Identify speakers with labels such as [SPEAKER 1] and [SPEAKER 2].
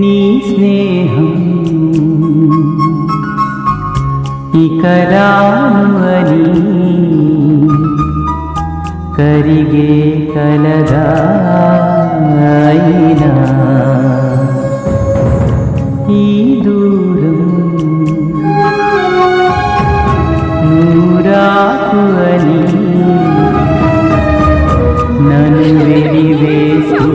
[SPEAKER 1] నీ స్నేహం. ఇక ఇకరావని కరిగే కలదాయినా. ఈ దూరం నూరాకు అని నన్ను వెలివేస్తూ